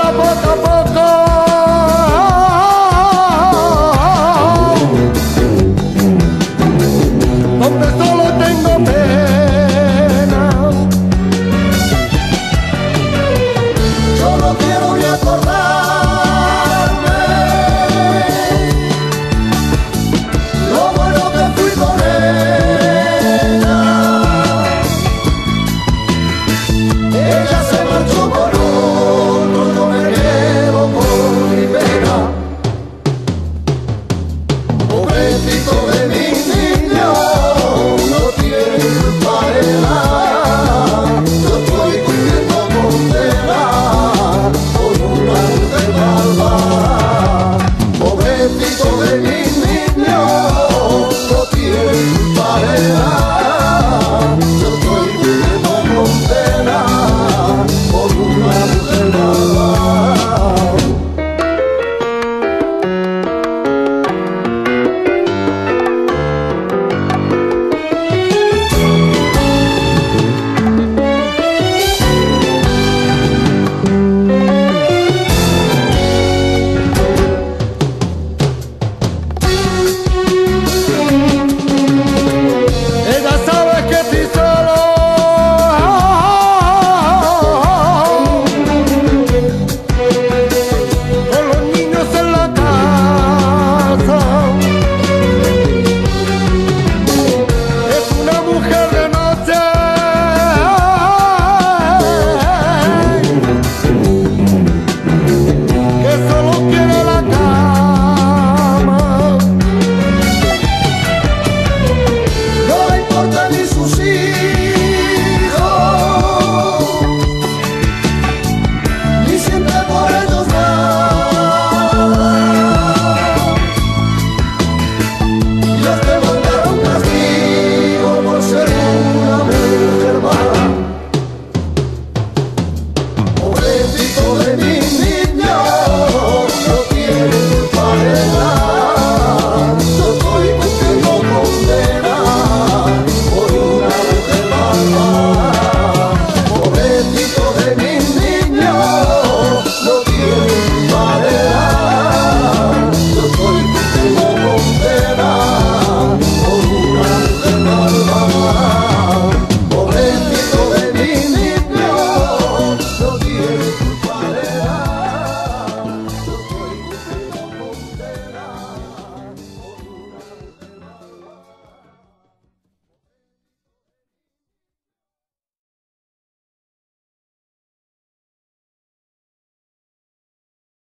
poco a poco.